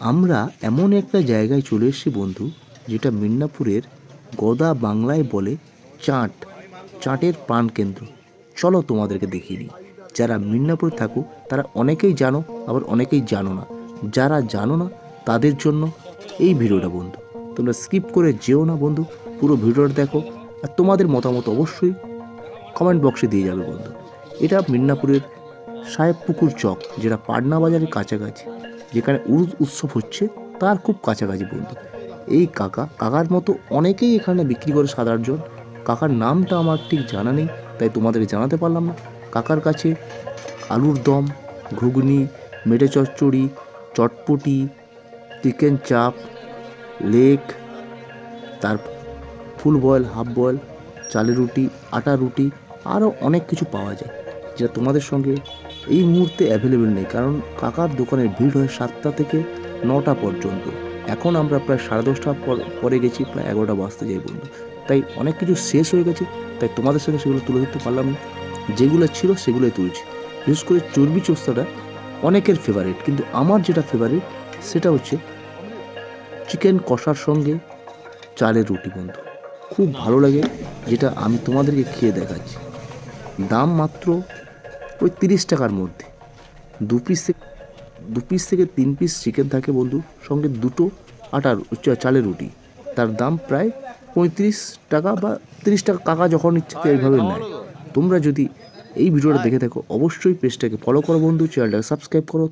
আমরা এমন একটা জায়গায় চলে এসেছি, বন্ধু, যেটা মিদনাপুরের গদা বাংলায় বলে চাট, চাটের প্রাণকেন্দ্র চলো তোমাদেরকে দেখিয়ে দিই। যারা মিদনাপুরে থাকো তারা অনেকেই জানো, আবার অনেকেই জানো না। যারা জানো না, তাদের জন্য এই ভিডিওটা, বন্ধু। তোমরা স্কিপ করে যেও না, বন্ধু, পুরো ভিডিওটা দেখো। আর তোমাদের মতামত অবশ্যই কমেন্ট বক্সে দিয়ে যাবে, বন্ধু। এটা মিদনাপুরের সাহেবপুকুর চক, যেটা পাটনা বাজারের কাছাকাছি, যেখানে উরুজ উৎসব হচ্ছে, তার খুব কাছাকাছি বন্ধু এই কাকা, কাকার মতো অনেকেই এখানে বিক্রি করে সাধারণ কাকার নামটা আমার ঠিক জানা নেই, তাই তোমাদেরকে জানাতে পারলাম না। কাকার কাছে আলুর দম, ঘুগনি, মেটে চচ্চড়ি, চটপটি, চিকেন চাপ, লেক, তার ফুল বয়েল, হাফ বয়েল, চালের রুটি, আটা রুটি, আরও অনেক কিছু পাওয়া যায়, যেটা তোমাদের সঙ্গে এই মুহূর্তে অ্যাভেলেবেল নেই, কারণ কাকার দোকানের ভিড় হয় সাতটা থেকে নটা পর্যন্ত। এখন আমরা প্রায় সাড়ে দশটা পর- পরে গেছি, প্রায় এগারোটা বাজতে যাই বন্ধু। তাই অনেক কিছু শেষ হয়ে গেছে, তাই তোমাদের সঙ্গে সেগুলো তুলে ধরতে পারলাম না। যেগুলো ছিল সেগুলোই তুলছি। বিশেষ করে চর্বি চোস্তাটা অনেকের ফেভারিট কিন্তু আমার যেটা ফেভারিট সেটা হচ্ছে চিকেন কষার সঙ্গে চালের রুটি বন্ধু। খুব ভালো লাগে, যেটা আমি তোমাদেরকে খেয়ে দেখাচ্ছি। দাম মাত্র ওই তিরিশ টাকার মধ্যে। দু পিস থেকে, দু পিস থেকে তিন পিস চিকেন থাকে বন্ধু, সঙ্গে দুটো আটার চালের রুটি। তার দাম প্রায় পঁয়ত্রিশ টাকা বা তিরিশ টাকা, কাকা যখন ইচ্ছে এইভাবে নেয়। তোমরা যদি এই ভিডিওটা দেখে থাকো, অবশ্যই পেজটাকে ফলো করো বন্ধু চ্যানেলটাকে সাবস্ক্রাইব করো